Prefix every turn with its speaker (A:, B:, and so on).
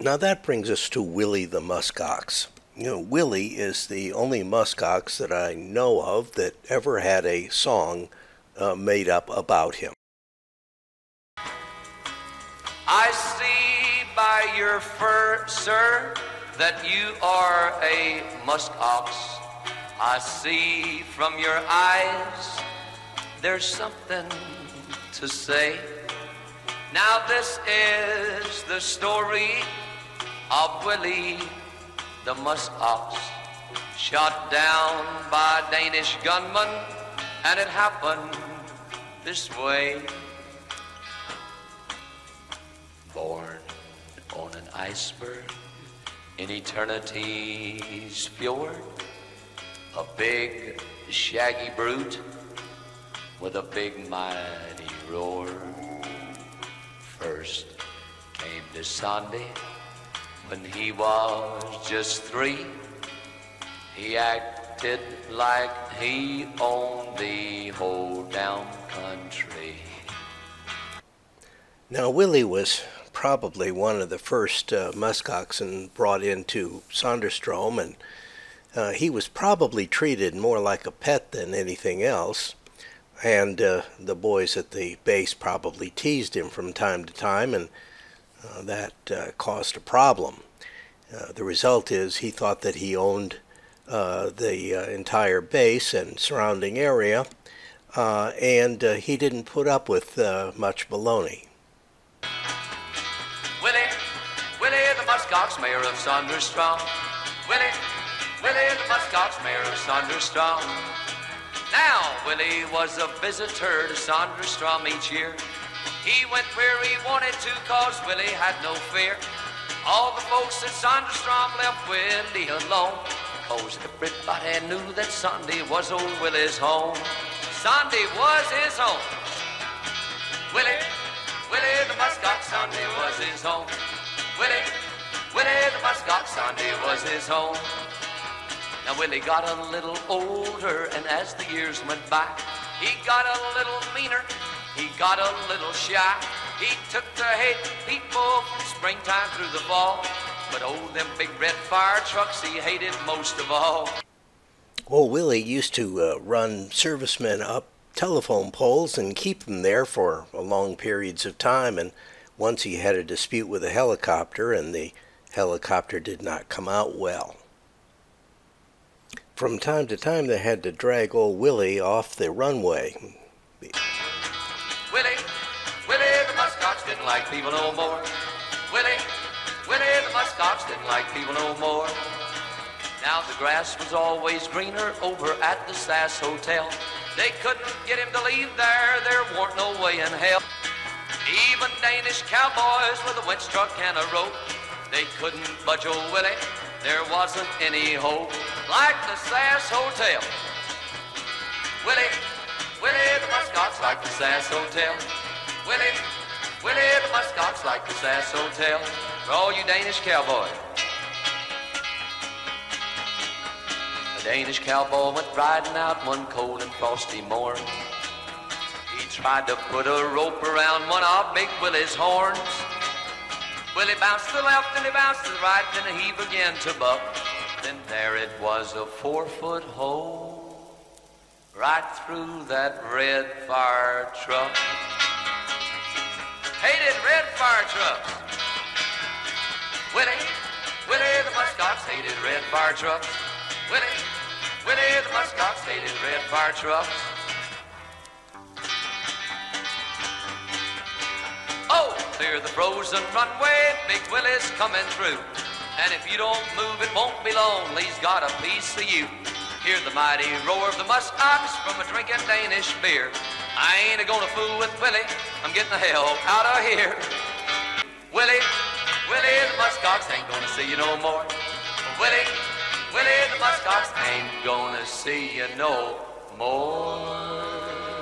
A: Now that brings us to Willie the Muskox. You know, Willie is the only muskox that I know of that ever had a song uh, made up about him.
B: I see by your fur, sir, that you are a muskox. I see from your eyes there's something to say. Now this is the story of Willie the muskox, shot down by Danish gunmen, and it happened this way. Born on an iceberg in eternity's fjord, a big, shaggy brute with a big, mighty roar. First came to Sandy when he was just three. He acted like he owned the whole down country.
A: Now, Willie was probably one of the first uh, muskoxen brought into Sondrestrom, and uh, he was probably treated more like a pet than anything else. And uh, the boys at the base probably teased him from time to time, and uh, that uh, caused a problem. Uh, the result is he thought that he owned uh, the entire base and surrounding area, and he didn't put up with much baloney.
B: Willie, Willie the Muskox, mayor of Sondrestrom. Willie, Willie the Muskox, mayor of Sondrestrom. Now, Willie was a visitor to Sondrestrom each year. He went where he wanted to, cause Willie had no fear. All the folks at Sondrestrom left Willie alone, cause everybody knew that Sunday was old Willie's home. Sunday was his home. Willie, Willie the Muskox, Sunday was his home. Willie, Willie the Muskox, Sunday was his home. Now Willie got a little older, and as the years went by, he got a little meaner, he got a little shy. He took to hate people from springtime through the fall, but oh, them big red fire trucks he hated most of all.
A: Well, Willie used to uh, run servicemen up telephone poles and keep them there for long periods of time, and once he had a dispute with a helicopter, and the helicopter did not come out well. From time to time, they had to drag old Willie off the runway.
B: Willie, Willie the muskox didn't like people no more. Willie, Willie the muskox didn't like people no more. Now the grass was always greener over at the SAS Hotel. They couldn't get him to leave there, there weren't no way in hell. Even Danish cowboys with a winch truck and a rope, they couldn't budge old Willie there wasn't any hope like the SAS Hotel. Like the SAS Hotel. Willie, Willie the Muskox like the SAS Hotel. For all oh, you Danish cowboys. A Danish cowboy went riding out one cold and frosty morn. He tried to put a rope around one of Big Willie's horns. Willie bounced to the left and he bounced to the right, then he began to buck. Then there it was a four-foot hole right through that red fire truck. Hated red fire trucks. Willie, Willie the Muskox hated red fire trucks. Willie, Willie the Muskox hated red fire trucks. Oh, clear the frozen runway, Big Willie's coming through. And if you don't move, it won't be long, he's got a piece of you. Hear the mighty roar of the muskox from a drinking Danish beer. I ain't a gonna fool with Willie, I'm getting the hell out of here. Willie, Willie the muskox ain't gonna see you no more. Willie, Willie the muskox ain't gonna see you no more.